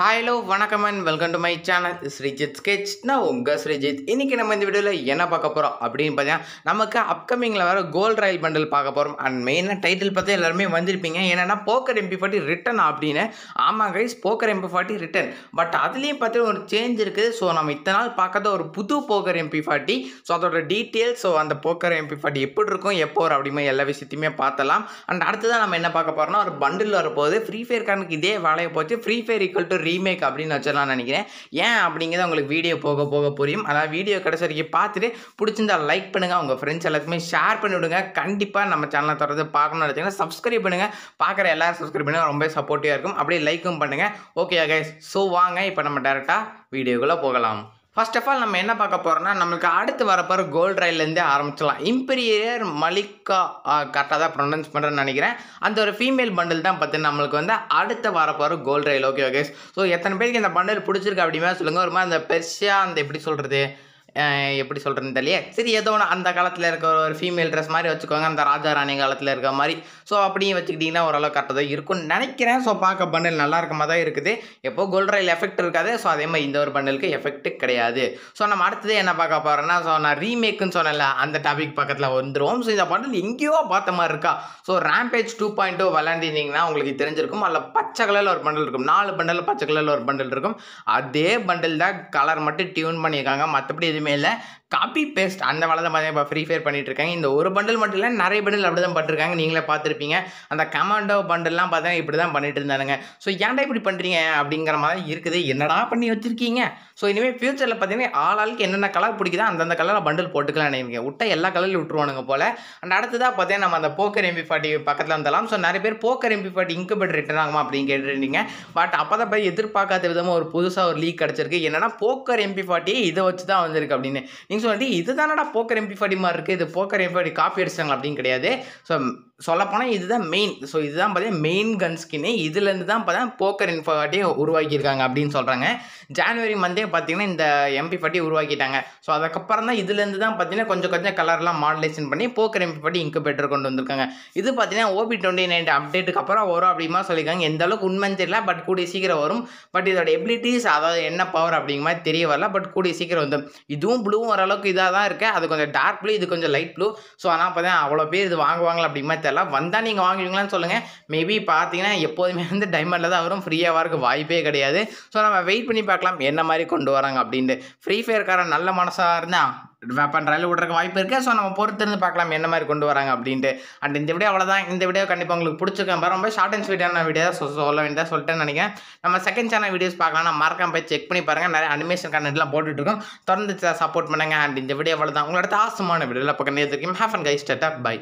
Hello வணக்கம் and welcome to my channel Sreejith sketch நான் உங்கள் ஸ்ரீஜித் இன்றைக்கி நம்ம இந்த வீடியோவில் என்ன பார்க்க போகிறோம் அப்படின்னு பார்த்தீங்கன்னா நமக்கு அப்கமிங்கில் வர கோல்ட் ரயில் பண்டில் பார்க்க போகிறோம் அண்ட் மெயினாக டைட்டில் பார்த்து எல்லாருமே வந்திருப்பீங்க. என்னென்னா போக்கர் எம்பி ஃபார்ட்டி ரிட்டன் அப்படின்னு. ஆமாம் guys Poco MP forty return but அதுலேயும் பார்த்து ஒரு சேஞ்ச் இருக்குது. ஸோ நம்ம இத்தனை நாள் பார்க்காத ஒரு புது போக்கர் எம்பி ஃபார்ட்டி ஸோ அதோட டீட்டெயில்ஸ் ஸோ அந்த போக்கர் எம்பி ஃபார்ட்டி எப்படி இருக்கும் எப்போ வரும் அப்படிமே எல்லா விஷயத்தையுமே பார்த்தலாம் அண்ட் அடுத்ததான் நம்ம என்ன பார்க்க போகிறோம்னா ஒரு பண்டில் வரப்போகுது. ஃப்ரீ ஃபயர் கணக்கு இதே வேலையை போச்சு. Free fire equal to remake அப்படின்னு வச்சிடலாம்னு நினைக்கிறேன். ஏன் அப்படிங்கிறத உங்களுக்கு வீடியோ போக போக புரியும். அதாவது வீடியோ கடைசி வரைக்கும் பார்த்துட்டு பிடிச்சிருந்தா லைக் பண்ணுங்கள் உங்கள் ஃப்ரெண்ட்ஸ் எல்லாத்துக்குமே ஷேர் பண்ணி விடுங்க. கண்டிப்பாக நம்ம சேனலை தொடர்ந்து பார்க்கணும்னு நினச்சிங்கன்னா சப்ஸ்கிரைப் பண்ணுங்கள் பார்க்குற எல்லாரும் சப்ஸ்கிரைப் பண்ணுங்கள் ரொம்ப சப்போர்ட்டிவாக இருக்கும். அப்படியே லைக்கும் பண்ணுங்கள் ஓகே கைஸ் ஸோ வாங்க. இப்போ நம்ம டேரெக்டாக வீடியோக்குள்ளே போகலாம். ஃபர்ஸ்ட் ஆஃப் ஆல் நம்ம என்ன பார்க்க போகிறோம்னா நம்மளுக்கு அடுத்து வரப்போகிற கோல்ட் ரயிலேருந்தே ஆரம்பிச்சிடலாம். இம்பீரியர் மலிக்கா கரெக்டாக தான் ப்ரொனவுன்ஸ் பண்ணுறேன்னு நினைக்கிறேன். அந்த ஒரு ஃபீமேல் பண்டில் தான் பார்த்து நம்மளுக்கு வந்து அடுத்து வரப்போகிற gold royale okay okay so எத்தனை பேருக்கு இந்த பண்டில் பிடிச்சிருக்கு அப்படிமே சொல்லுங்கள் ஒரு மாதிரி அந்த பெருசாக அந்த எப்படி சொல்கிறது எப்படி சொல்கிறேன்னு தெரியல சரி ஏதோ ஒன்று அந்த காலத்தில் இருக்க ஒரு ஃபீமேல் ட்ரெஸ் மாதிரி வச்சுக்கோங்க. அந்த ராஜா ராணி காலத்தில் இருக்க மாதிரி. ஸோ அப்படியே வச்சுக்கிட்டிங்கன்னா ஓரளவு கரெக்டாக தான் இருக்கும்னு நினைக்கிறேன். ஸோ பார்க்க பண்டில் நல்லா இருக்க மாதிரி தான் இருக்குது. எப்போ கோல்ட் ரயில் எஃபெக்ட் இருக்காது. ஸோ அதே மாதிரி இந்த ஒரு பண்டலுக்கு எஃபெக்ட் கிடையாது. ஸோ நம்ம அடுத்தது என்ன பார்க்க போகிறோன்னா ஸோ நான் ரீமேக்குன்னு சொன்னேன்ல அந்த டாபிக் பக்கத்தில் வந்துடுவோம் ஸோ இந்த பண்டில் எங்கேயோ பார்த்த மாதிரி இருக்கா? So rampage two point two oh விளாண்டிருந்தீங்கன்னா உங்களுக்கு தெரிஞ்சிருக்கும். அதில் பச்சை கலரில் ஒரு பண்டல் இருக்கும். நாலு பண்டல் பச்சை கலரில் ஒரு பண்டல் இருக்கும். அதே பண்டல் தான் கலர் மட்டும் டியூன் பண்ணியிருக்காங்க. மற்றபடி எதுவும் இல்லை. காப்பி பேஸ்ட் அந்த வேலை தான் பார்த்தீங்கன்னா இப்போ ஃப்ரீ ஃபயர் பண்ணிட்டு இருக்காங்க இந்த ஒரு பண்டில் மட்டும் இல்லை நிறைய பண்டில் அப்படி தான் பண்ணிருக்காங்க நீங்களே பார்த்துருப்பீங்க. அந்த கமாண்டோ பண்டில்லாம் பார்த்தீங்கன்னா இப்படி தான் பண்ணிட்டு இருந்தானுங்க. ஸோ ஏன்டா இப்படி பண்ணுறீங்க அப்படிங்கிற மாதிரி இருக்குது. என்னடா பண்ணி வச்சிருக்கீங்க? ஸோ இனிமேல் ஃபியூச்சரில் பார்த்தீங்கன்னா ஆள் ஆளுக்கு என்னென்ன கலர் பிடிக்குதோ அந்தந்த கலரில் பண்டில் போட்டுக்கலாம் நினைக்கிறேன் விட்டா எல்லா கலர்லையும் விட்டுருவானுங்க போல். அண்ட் அடுத்ததாக பார்த்தீங்கன்னா நம்ம அந்த போக்கர் எம்பி ஃபார்ட்டி பக்கத்தில் வந்தலாம் ஸோ நிறைய பேர் Poco MP forty incubate return ஆகுமா அப்படின்னு கேட்டுருந்தீங்க. பட் அப்போ தான் போய் எதிர்பார்க்காத விதமாக ஒரு புதுசாக ஒரு லீக் கிடச்சிருக்கு. என்னென்னா போக்கர் எம்பி ஃபார்ட்டி இதை வச்சு தான் வந்திருக்கு அப்படின்னு. நீங்கள் வந்து இது தானடா போக்கர் எம்பி ஃபடி மாதிரி இருக்குது இது போக்கர் எம்பி காப்பி அடிச்சாங்க அப்படின்னு கிடையாது. ஸோ சொல்லப்போனால் இதுதான் மெயின் ஸோ இதுதான் பார்த்தீங்கன்னா மெயின் கன் ஸ்கின்னு இதுலேருந்து தான் பார்த்தா போக்கர் இன்ஃபார்ட்டியை உருவாக்கியிருக்காங்க அப்படின்னு சொல்கிறாங்க ஜான்வரி மந்தே பார்த்தீங்கன்னா இந்த எம்பி பட்டி உருவாக்கிட்டாங்க. ஸோ அதுக்கப்புறம் தான் இதுலேருந்து தான் பார்த்தீங்கன்னா கொஞ்சம் கொஞ்சம் கலர்லாம் மாடலேஷன் பண்ணி போக்கர் எம்பி பட்டி இன்குபேட்டர் கொண்டு வந்திருக்காங்க. இது பார்த்தீங்கன்னா ஓபி டுவெண்ட்டி நைன் அப்டேட்டுக்கு அப்புறம் வரும் அப்படிமா சொல்லியிருக்காங்க. எந்த அளவுக்கு உண்மைன்னு தெரியல பட் கூடிய சீக்கிரம் வரும். பட் இதோட எபிலிட்டிஸ் அதாவது என்ன பவர் அப்படிங்கிற மாதிரி தெரிய வரல பட் கூடிய சீக்கிரம் வந்து இதுவும் ப்ளூவும் ஓரளவுக்கு இதாக தான் இருக்குது அது கொஞ்சம் டார்க் ப்ளூ இது கொஞ்சம் லைட் ப்ளூ ஸோ ஆனால் பார்த்தா அவ்வளோ பேர் இது வாங்குவாங்களா அப்படிங்கிற மாதிரி இதெல்லாம் வந்தால் நீங்கள் வாங்குவீங்களான்னு சொல்லுங்கள் மேபி பார்த்தீங்கன்னா எப்போதுமே வந்து டைமண்டில் தான் வரும். ஃப்ரீயாக வரக்கு வாய்ப்பே கிடையாது. ஸோ நம்ம வெயிட் பண்ணி பார்க்கலாம் என்ன மாதிரி கொண்டு வராங்க அப்படின்ட்டு. ஃப்ரீ ஃபயர்காரன் நல்ல மனசாக இருந்தால் வெப்பன் ரயில் விடுறதுக்கு வாய்ப்பு இருக்குது ஸோ நம்ம பொறுத்திருந்து பார்க்கலாம் என்ன மாதிரி கொண்டு வராங்க அப்படின்ட்டு. அண்ட் இந்த வீடியோ அவ்வளோதான் இந்த வீடியோ கண்டிப்பாக உங்களுக்கு பிடிச்சிருக்கேன் பாரு, ரொம்ப ஷார்ட் அண்ட் ஸ்வீட்டான வீடியோ தான் சொல்ல வேண்டியதாக சொல்லிட்டேன்னு நினைக்கிறேன். நம்ம செகண்ட் சேனல் வீடியோஸ் பார்க்கலாம். மறக்காம போய் செக் பண்ணி பாருங்கள் நிறைய அனிமேஷன் கண்டென்ட்லாம் போட்டுட்டு இருக்கோம். தொடர்ந்து சப்போர்ட் பண்ணுங்க. அண்ட் இந்த வீடியோ அவ்வளோதான் உங்களோட ஆசமான வீடியோவில் பக்கம் நேர்த்திருக்கோம் ஹேஃப் அண்ட் கைஸ் டட்டா பை